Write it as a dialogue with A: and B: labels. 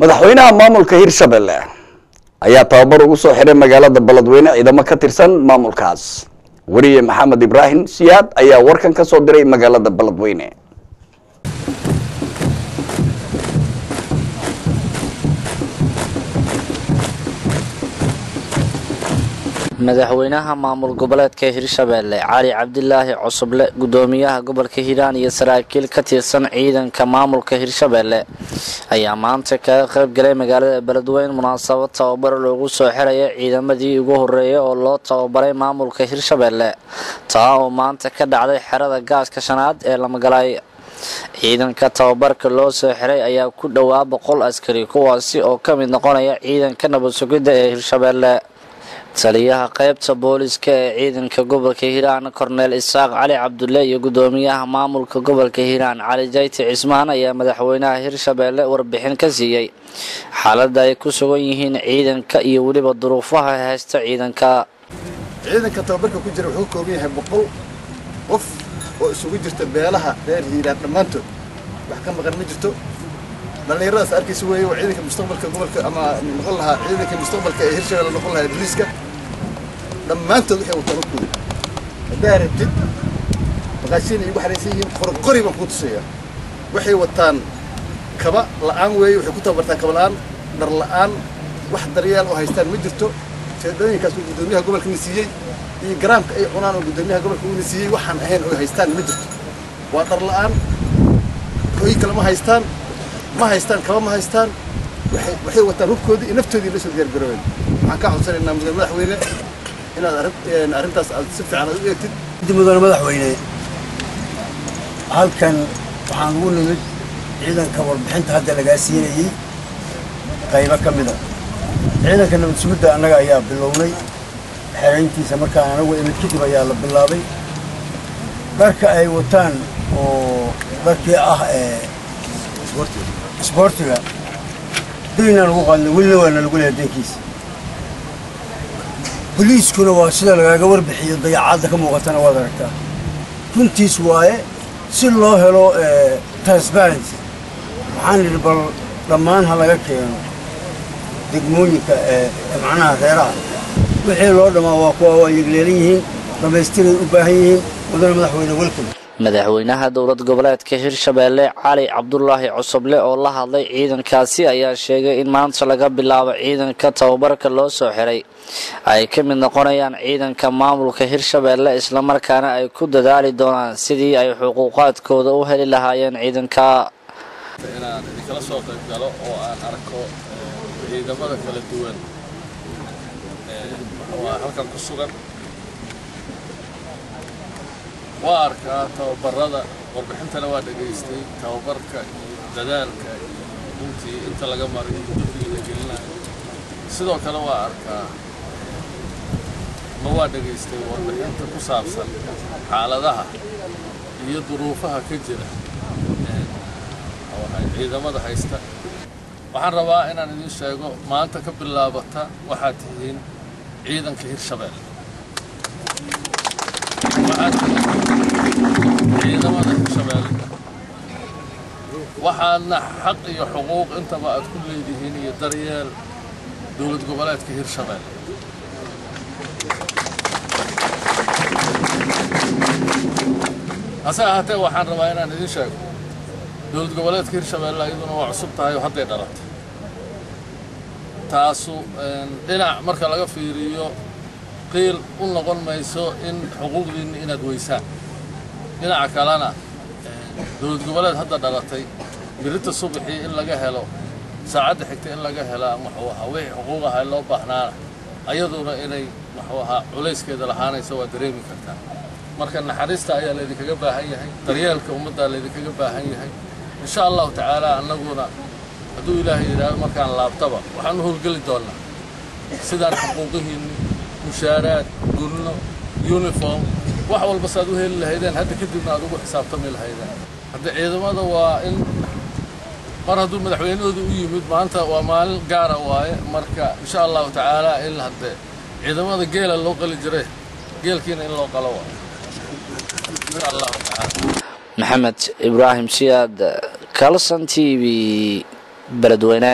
A: madaxweynaha maamulka hirshabelle ayaa tababar ugu soo xiray magaalada beledweyne ciidamo ka tirsan maamulkaas. Weriye maxamed ibraahim siyaad ayaa warkan ka soo diray magaalada beledweyne
B: madaxweynaha maamul goboleedka hirshabelle cali cabdilaahi cusuble gudoomiyaha gobolka hiiraan iyo saraakiil ka tirsan ciidanka maamulka hirshabelle ayaa maanta kaga qayb galay magaalada beledweyne munaasabad tababar loogu soo xiraya ciidamadii ugu horeeyay oo loo tababaray maamulka hirshabelle taa oo maanta ka dhacday xerada gaaska shanaad ee lamagalay ciidanka tababarka loo soo xiray ayaa ku dhowaa boqol askari kuwaasi oo ka mid noqonaya ciidanka nabad sugidda ee hirshabelle taliyaha qaybta booliska ee ciidanka gobolka hiiraan korneel isaaq cali cabdulle iyo gudoomiyaha maamulka gobolka hiiraan cali jayti cismaan ayaa madaxweynaha hirshabelle warbixin ka siiyey. Xaaladda ay ku sugan yihiin ciidanka iyo weliba duruufaha haysta ciidanka.
C: Ciidanka tababarka ku jira wuxuu kooban yahay boqol qof oo isugu jirta beelaha reer hiiraan dhammaantood. Wax ka maqan ma jirto. Dhallinyaradaas arkaysa weeye waa ciidanka mustaqbalka gobolka ama noqon lahaa ciidanka mustaqbalka ee hirshabelle noqon lahaa boliiska dhammaantood waxay wataan ukooda haddaa rabtid maqaashiin ay ugu xaraysan yihiin qorqori baan kuu tusaya waxay wataan kaba la'aan weeye waxay ku tababartaan kaba la'aan dhar la'aan wax daryeel oo haystaan ma jirto. Jeedooyinkaas uu gudoomiyaha gobolka na siiyey iyo garaamka ay cunaan oo gudoomiyaha gobolka uuna siiyey waxaan ahayn oo haystaan ma jirto. Waa dhar la'aan. Hooyi kale ma haystaan. Ma haystaan kaba ma haystaan. Waxay wataan hubkoodii iyo naftoodii la soo diyaargaroobeen waxaan kaa codsanaynaa madaxweyne inaad arrin arrintaas aad si fiican aad u eegtid.
D: Mudane madaxweyne halkan waxaan ugu nimid ciidanka warbixinta hadda lagaa siinayey qaybo ka mida ciidanka nabad sugidda annaga ayaa bilownay. Xerayntiisa markaan anagu imid kadib ayaa la bilaabay. Dharka ay wataan oo dharkii ah ee isboortiga daynaan ugu qaadnay welina waana lagu leehay daynkiisa boliiskuna waa sida lagaaga warbixiyo dayacaadda ka muuqatana waad aragtaa. Runtiis waaye si loo helo transparency waxaan nidhi bal dhammaan ha laga keeno degmooyinka ee macnaha reeraha. Wixii loo dhammaa waa kuwa waa yegleelan yihiin dhamaystiray u baahan yihiin mudane madaxweyne welcome
B: madaxweynaha dowlad goboleedka hirshabelle cali cabdulaahi cusuble oo la hadlay ciidankaasi ayaa sheegay in maanta laga bilaabo ciidanka tababarka loo soo xiray. Ay ka mid noqonayaan ciidanka maamulka hirshabelle islamarkaana ay ku dadaali doonaan sidii ay xuquuqaadkooda u heli lahaayeen ciidanka.
E: Inaan idinkala soo qayb oo aan arko ciidamada kala duwan waa halkan ku sugan waa arkaa tababarada warbixintana waa dhegaystay tababarka iyo dadaalka iyo runtii inta laga maray iyo dugdiga la gelinayo. Sidoo kale waa arkaa ma waa dhegaystay warbixinta ku saabsan xaaladaha iyo duruufaha ka jira ciidamada haysta. Waxaan rabaa inaan idiin sheego maanta ka bilaabata waxaad tihiin ciidanka hirshabelle hirshabelle waxaadna xaq iyo xuquuq intaba aad ku leedihiin iyo daryeel dowlad goboleedka hirshabelle hase ahaatee waxaan rabaa inaan idiin sheego dowlad goboleedka hirshabelle iyaduna waa cusub tahay oo hadday dhalatay taasu dhinac marka laga fiiriyo qiil u noqon mayso in xuquuqdiinna inaad weysaan dhinaca kalena dowlad goboleed hadda dhalatay birita subaxii in laga helo saacadda xigta in laga hela muxuu ahaa wixii xuquuq ahaa loo baahnaana ayaduna inay muxuu ahaa culayskeeda lahaanaysa waa dareemi kartaa marka naxariista ayaa laydinkaga baahan yahay daryeelka ummaddaa laydinkaga baahan yahay. In sha allahu tacaala annaguna hadduu ilaahay yidhaahdo markaan laabtaba waxaan u howlgeli doonnaa sidaan xuquuqihiinni mushaaraad gurno uniform. Wax walba saaad u heli lahaydeen hadda kadibna aad ugu xisaabtami lahaydeen. Hadda ciidamada waa in mar hadduu madaxweynahooda u yimid maanta waa maalin gaara waaye. Marka insha allahu tacaala in hadde ciidamada geela loo qali jiray geelkiina in loo qalo waayo insha allahu tacaala.
B: Maxamed ibraahim siyaad kalson t v beledweyne